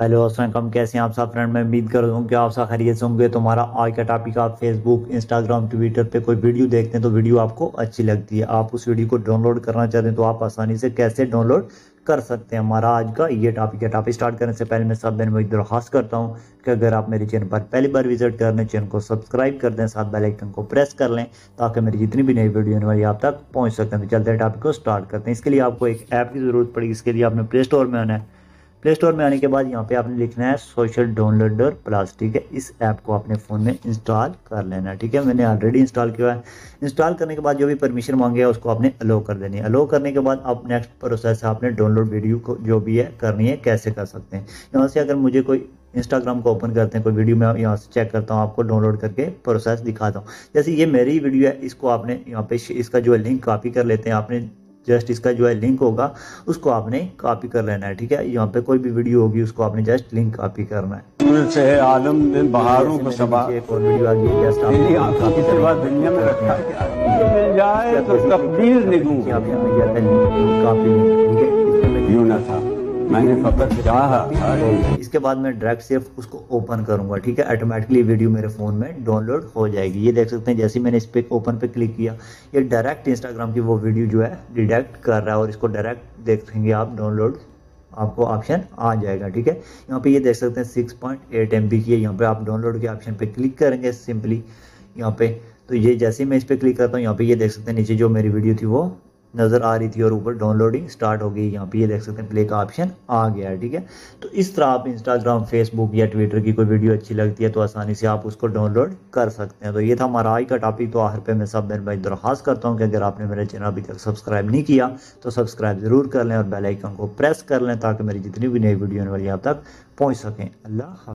Hello, السلام علیکم، کیسے ہیں آپ سب فرینڈ؟ میں امید کر ہوں کہ آپ سب خیریت سے ہوں گے۔ تمہارا آج کا ٹاپک آپ فیس بک انسٹاگرام ٹویٹر پہ کوئی ویڈیو دیکھتے ہیں تو ویڈیو آپ کو اچھی لگتی ہے۔ آپ اس ویڈیو کو ڈاؤن لوڈ کرنا چاہتے ہیں تو آپ آسانی سے کیسے ڈاؤن لوڈ کر سکتے ہیں؟ ہمارا آج کا یہ ٹاپک ہے ٹاپک سٹارٹ کرنے سے پہلے میں سب دن میں درخواست کرتا ہوں کہ اگر آپ میرے چینل پر پہلی بار وزٹ کر لیں چینل کو سبسکرائب کر دیں، ساتھ بیل آئکن کو پریس کر لیں تاکہ میری جتنی بھی نئی ویڈیو ہونے والی آپ تک پہنچ سکتے ہیں تو چلتے ہیں ٹاپک کو سٹارٹ کرتے ہیں۔ اس کے لیے آپ کو ایک ایپ کی ضرورت پڑے گی اس کے لیے آپ نے پلے اسٹور میں آنا ہے۔ پلے سٹور میں آنے کے بعد یہاں پہ آپ نے لکھنا ہے سوشل ڈاؤن لوڈر پلس ٹھیک ہے۔ اس ایپ کو اپنے فون میں انسٹال کر لینا ہے، ٹھیک ہے؟ میں نے آلریڈی انسٹال کیا ہے۔ انسٹال کرنے کے بعد جو بھی پرمیشن مانگے ہے اس کو آپ نے الو کر دینی ہے۔ الو کرنے کے بعد اب نیکسٹ پروسیس ہے آپ نے ڈاؤن لوڈ ویڈیو کو جو بھی ہے کرنی ہے، کیسے کر سکتے ہیں۔ یہاں سے اگر مجھے کوئی انسٹاگرام کو اوپن کرتے ہیں، کوئی ویڈیو میں یہاں سے چیک کرتا ہوں، آپ کو ڈاؤن لوڈ کر کے پروسیس دکھاتا ہوں۔ جیسے یہ میری ویڈیو ہے، اس کو آپ نے یہاں پہ اس کا جو ہے لنک کاپی کر لیتے ہیں۔ آپ نے جسٹ اس کا جو ہے لنک ہوگا اس کو آپ نے کاپی کر لینا ہے ٹھیک ہے؟ یہاں پہ کوئی بھی ویڈیو ہوگی اس کو آپ نے جسٹ لنک کاپی کرنا ہے۔ سے ہے عالم میں بہاروں کو سبا۔ ایک اور ویڈیو آ گئی ہے جسٹ آپ تیری آنکھوں کی سوا دنیا میں رکھا کیا مل جائے تو تقدیر نگوں۔ آپ یہاں پہ جاتے ہیں کاپی ٹھیک ہے؟ میں نے فقط چاہا اس کے بعد میں ڈائریکٹ صرف اس کو اوپن کروں گا، ٹھیک ہے؟ آٹومیٹکلی ویڈیو میرے فون میں ڈاؤن لوڈ ہو جائے گی۔ یہ دیکھ سکتے ہیں، جیسے میں نے اس پہ اوپن پہ کلک کیا، یہ ڈائریکٹ انسٹاگرام کی وہ ویڈیو جو ہے ڈیڈیکٹ کر رہا ہے اور اس کو ڈائریکٹ دیکھیں گے آپ ڈاؤن لوڈ آپ کو آپشن آ جائے گا، ٹھیک ہے؟ یہاں پہ یہ دیکھ سکتے ہیں six point eight M B کی ہے۔ یہاں پہ آپ ڈاؤن لوڈ کے آپشن پہ کلک کریں گے سمپلی یہاں پہ تو یہ جیسے میں اس پہ کلک کرتا ہوں، یہاں پہ یہ دیکھ سکتے ہیں، نیچے جو میری ویڈیو تھی وہ نظر آ رہی تھی اور اوپر ڈاؤن لوڈنگ سٹارٹ ہو گئی. یہاں پہ یہ دیکھ سکتے ہیں پلے کا آپشن آ گیا ہے، ٹھیک ہے؟ تو اس طرح آپ انسٹاگرام فیس بک یا ٹویٹر کی کوئی ویڈیو اچھی لگتی ہے تو آسانی سے آپ اس کو ڈاؤن لوڈ کر سکتے ہیں. تو یہ تھا ہمارا آج کا ٹاپک تو آخر پہ میں سب بہن بھائی درخواست کرتا ہوں کہ اگر آپ نے میرے چینل ابھی تک سبسکرائب نہیں کیا تو سبسکرائب ضرور کر لیں اور بیل آئکن کو پریس کر لیں تاکہ میری جتنی بھی نئی ویڈیو والی آپ تک پہنچ سکیں. اللہ حافظ.